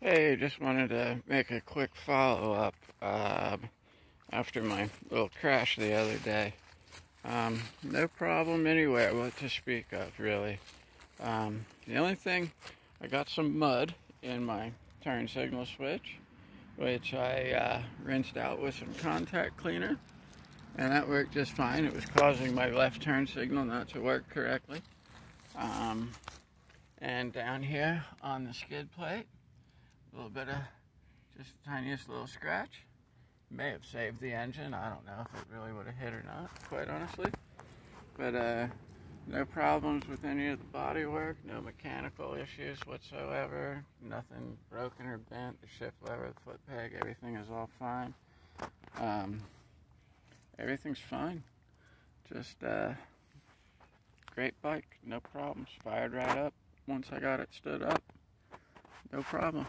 Hey, just wanted to make a quick follow-up um, after my little crash the other day. Um, no problem anywhere what to speak of, really. Um, the only thing, I got some mud in my turn signal switch, which I uh, rinsed out with some contact cleaner, and that worked just fine. It was causing my left turn signal not to work correctly. Um, and down here on the skid plate, a little bit of just tiniest little scratch. May have saved the engine. I don't know if it really would have hit or not, quite honestly. But uh, no problems with any of the body work, no mechanical issues whatsoever, nothing broken or bent. The shift lever, the foot peg, everything is all fine. Um, everything's fine. Just uh, great bike, no problems. Fired right up once I got it stood up. No problems.